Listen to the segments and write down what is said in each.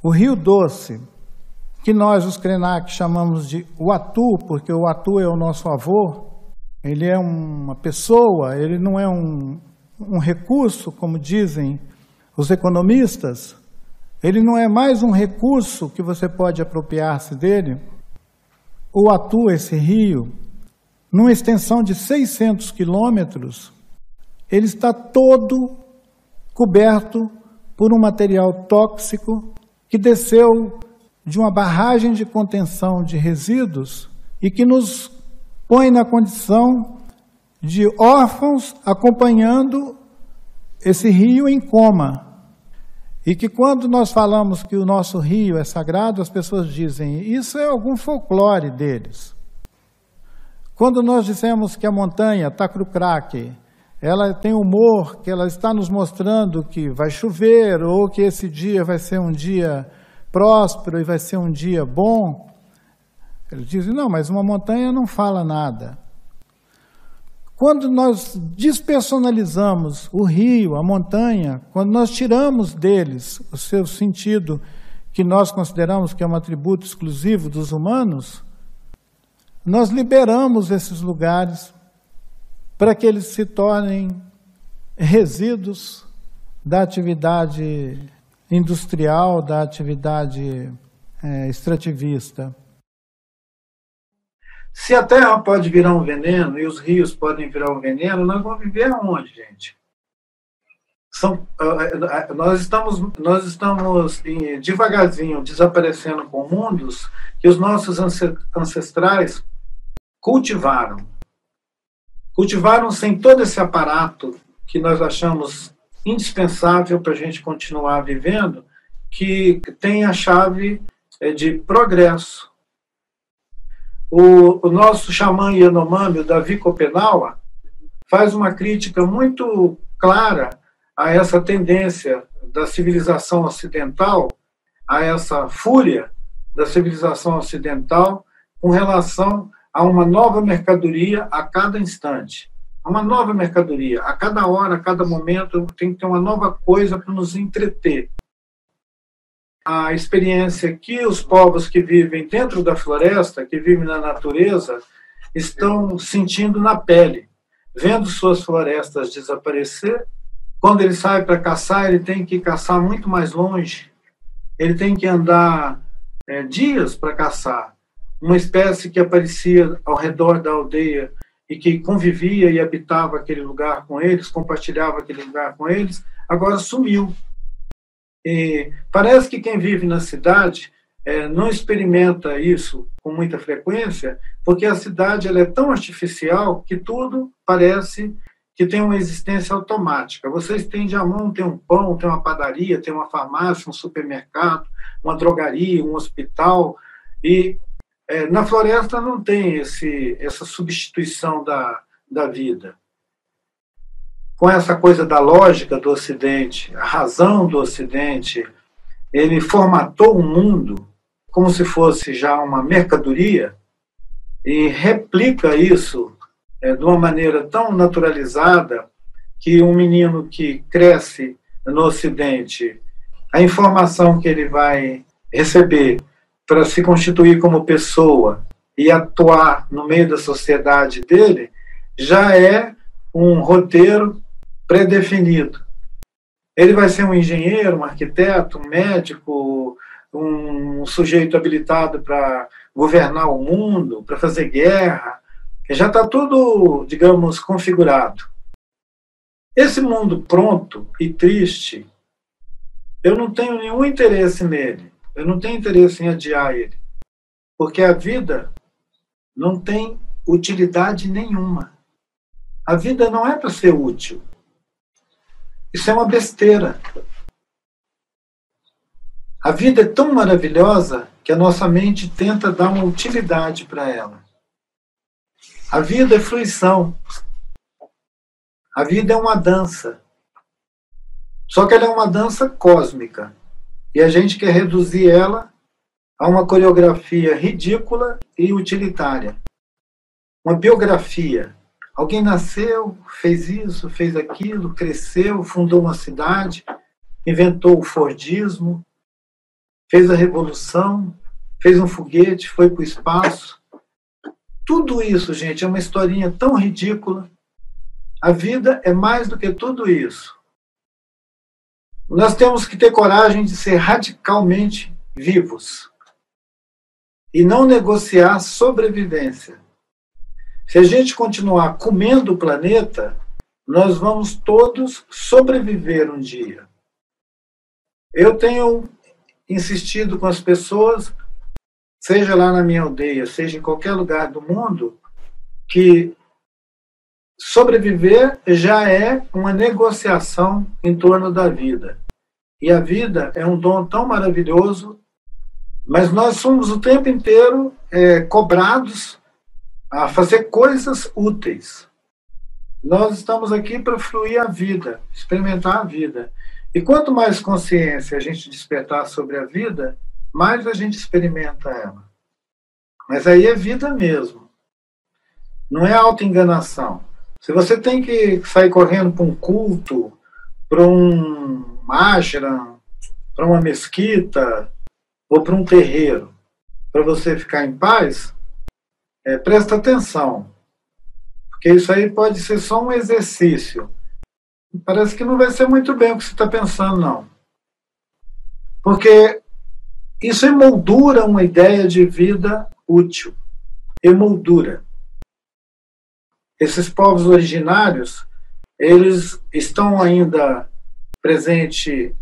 O Rio Doce, que nós, os Krenak, chamamos de Uatu, porque o Uatu é o nosso avô, ele é uma pessoa, ele não é um, um recurso, como dizem os economistas, ele não é mais um recurso que você pode apropriar-se dele. O Atu, esse rio, numa extensão de 600 quilômetros, ele está todo coberto por um material tóxico que desceu de uma barragem de contenção de resíduos e que nos põe na condição de órfãos acompanhando esse rio em coma. E que quando nós falamos que o nosso rio é sagrado, as pessoas dizem, isso é algum folclore deles. Quando nós dissemos que a montanha Tacrucraque, ela tem humor, que ela está nos mostrando que vai chover, ou que esse dia vai ser um dia próspero e vai ser um dia bom, eles dizem, não, mas uma montanha não fala nada. Quando nós despersonalizamos o rio, a montanha, quando nós tiramos deles o seu sentido que nós consideramos que é um atributo exclusivo dos humanos, nós liberamos esses lugares para que eles se tornem resíduos da atividade industrial, da atividade é, extrativista. Se a terra pode virar um veneno e os rios podem virar um veneno, nós vamos viver aonde, gente? São, nós estamos, nós estamos devagarzinho desaparecendo com mundos que os nossos ancestrais cultivaram. Cultivaram sem todo esse aparato que nós achamos indispensável para a gente continuar vivendo, que tem a chave é, de progresso. O, o nosso xamã Yanomami, o Davi Kopenawa, faz uma crítica muito clara a essa tendência da civilização ocidental, a essa fúria da civilização ocidental com relação a uma nova mercadoria a cada instante. Uma nova mercadoria. A cada hora, a cada momento, tem que ter uma nova coisa para nos entreter a experiência que os povos que vivem dentro da floresta, que vivem na natureza, estão sentindo na pele, vendo suas florestas desaparecer. Quando ele sai para caçar, ele tem que caçar muito mais longe, ele tem que andar é, dias para caçar. Uma espécie que aparecia ao redor da aldeia e que convivia e habitava aquele lugar com eles, compartilhava aquele lugar com eles, agora sumiu e parece que quem vive na cidade é, não experimenta isso com muita frequência, porque a cidade ela é tão artificial que tudo parece que tem uma existência automática. Você estende a mão, tem um pão, tem uma padaria, tem uma farmácia, um supermercado, uma drogaria, um hospital, e é, na floresta não tem esse, essa substituição da, da vida. Com essa coisa da lógica do Ocidente, a razão do Ocidente, ele formatou o mundo como se fosse já uma mercadoria e replica isso é, de uma maneira tão naturalizada que um menino que cresce no Ocidente, a informação que ele vai receber para se constituir como pessoa e atuar no meio da sociedade dele já é um roteiro pré-definido. Ele vai ser um engenheiro, um arquiteto, um médico, um sujeito habilitado para governar o mundo, para fazer guerra. Já está tudo, digamos, configurado. Esse mundo pronto e triste, eu não tenho nenhum interesse nele. Eu não tenho interesse em adiar ele. Porque a vida não tem utilidade nenhuma. A vida não é para ser útil. Isso é uma besteira. A vida é tão maravilhosa que a nossa mente tenta dar uma utilidade para ela. A vida é fruição. A vida é uma dança. Só que ela é uma dança cósmica. E a gente quer reduzir ela a uma coreografia ridícula e utilitária. Uma biografia Alguém nasceu, fez isso, fez aquilo, cresceu, fundou uma cidade, inventou o Fordismo, fez a revolução, fez um foguete, foi para o espaço. Tudo isso, gente, é uma historinha tão ridícula. A vida é mais do que tudo isso. Nós temos que ter coragem de ser radicalmente vivos e não negociar sobrevivência. Se a gente continuar comendo o planeta, nós vamos todos sobreviver um dia. Eu tenho insistido com as pessoas, seja lá na minha aldeia, seja em qualquer lugar do mundo, que sobreviver já é uma negociação em torno da vida. E a vida é um dom tão maravilhoso, mas nós somos o tempo inteiro é, cobrados a fazer coisas úteis. Nós estamos aqui para fluir a vida, experimentar a vida. E quanto mais consciência a gente despertar sobre a vida, mais a gente experimenta ela. Mas aí é vida mesmo. Não é autoenganação. Se você tem que sair correndo para um culto, para um ashram, para uma mesquita ou para um terreiro, para você ficar em paz, é, presta atenção. Porque isso aí pode ser só um exercício. Parece que não vai ser muito bem o que você está pensando, não. Porque isso emoldura uma ideia de vida útil. Emoldura. Esses povos originários, eles estão ainda presentes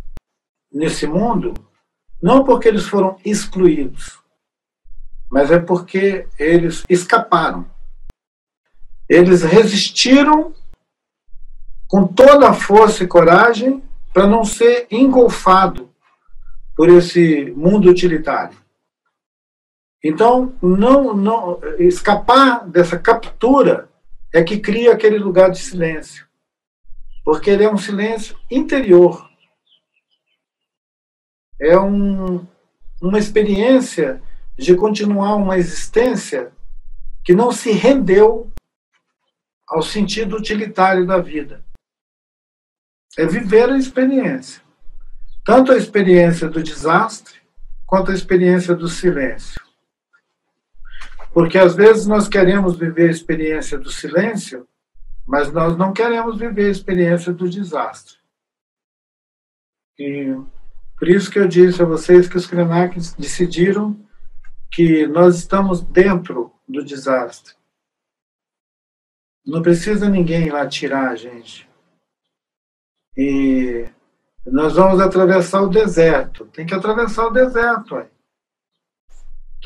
nesse mundo, não porque eles foram excluídos, mas é porque eles escaparam. Eles resistiram com toda a força e coragem para não ser engolfado por esse mundo utilitário. Então, não, não escapar dessa captura é que cria aquele lugar de silêncio. Porque ele é um silêncio interior. É um, uma experiência de continuar uma existência que não se rendeu ao sentido utilitário da vida. É viver a experiência. Tanto a experiência do desastre, quanto a experiência do silêncio. Porque às vezes nós queremos viver a experiência do silêncio, mas nós não queremos viver a experiência do desastre. E por isso que eu disse a vocês que os Krenaks decidiram que nós estamos dentro do desastre. Não precisa ninguém lá tirar a gente. E nós vamos atravessar o deserto. Tem que atravessar o deserto. Aí.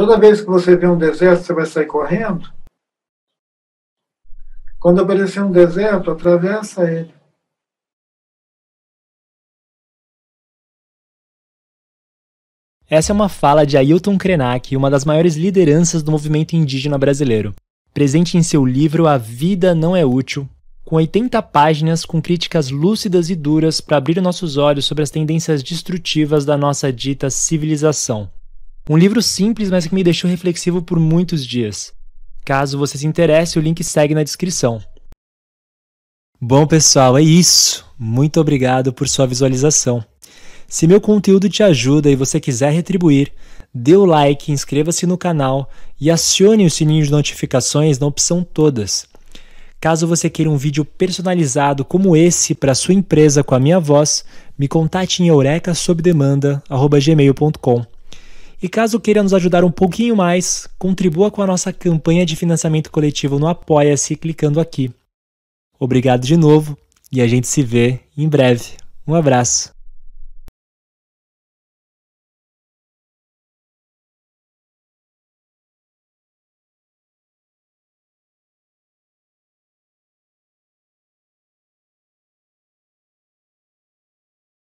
Toda vez que você vê um deserto, você vai sair correndo. Quando aparecer um deserto, atravessa ele. Essa é uma fala de Ailton Krenak, uma das maiores lideranças do movimento indígena brasileiro. Presente em seu livro A Vida Não é Útil, com 80 páginas com críticas lúcidas e duras para abrir nossos olhos sobre as tendências destrutivas da nossa dita civilização. Um livro simples, mas que me deixou reflexivo por muitos dias. Caso você se interesse, o link segue na descrição. Bom, pessoal, é isso. Muito obrigado por sua visualização. Se meu conteúdo te ajuda e você quiser retribuir, dê o like, inscreva-se no canal e acione o sininho de notificações na opção Todas. Caso você queira um vídeo personalizado como esse para sua empresa com a minha voz, me contate em eurekasobdemanda.gmail.com. E caso queira nos ajudar um pouquinho mais, contribua com a nossa campanha de financiamento coletivo no Apoia-se clicando aqui. Obrigado de novo e a gente se vê em breve. Um abraço.